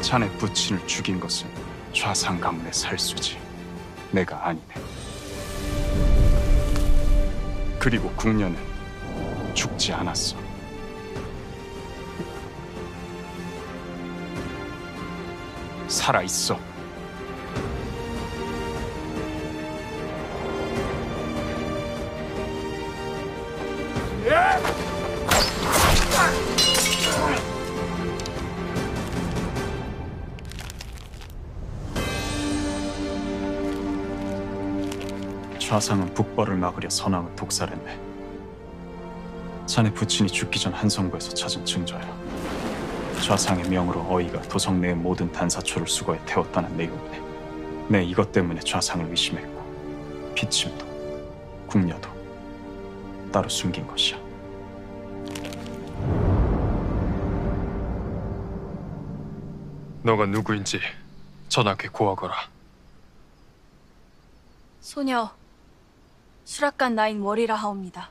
자네 부친을 죽인 것은 좌상 가문의 살수지. 내가 아니네. 그리고 궁녀는 죽지 않았어. 살아 있어. 좌상은 북벌을 막으려 선왕을 독살했네. 자네 부친이 죽기 전 한성부에서 찾은 증거야. 좌상의 명으로 어이가 도성 내의 모든 단사초를 수거해 태웠다는 내용이네. 내 이것 때문에 좌상을 의심했고 비침도 궁녀도 따로 숨긴 것이야. 너가 누구인지 전하께 고하거라. 소녀 수락관 나인 월이라 하옵니다.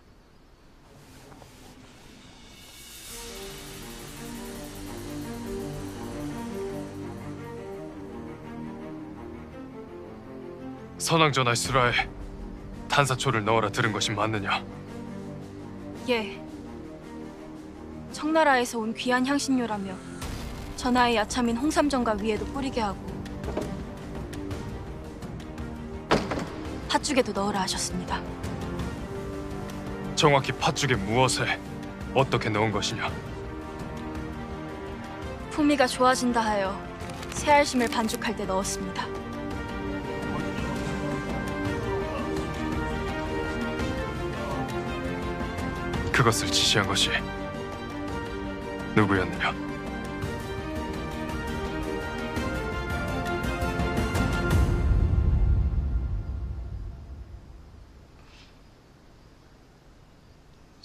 선왕 전하의 수라에 탄사초를 넣어라 들은 것이 맞느냐? 예. 청나라에서 온 귀한 향신료라며 전하의 야참인 홍삼정과 위에도 뿌리게 하고 팥죽에도 넣으라 하셨습니다. 정확히 팥죽에 무엇에 어떻게 넣은 것이냐? 풍미가 좋아진다 하여 새알심을 반죽할 때 넣었습니다. 그것을 지시한 것이 누구였느냐?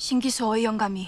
신기수 어의 영감이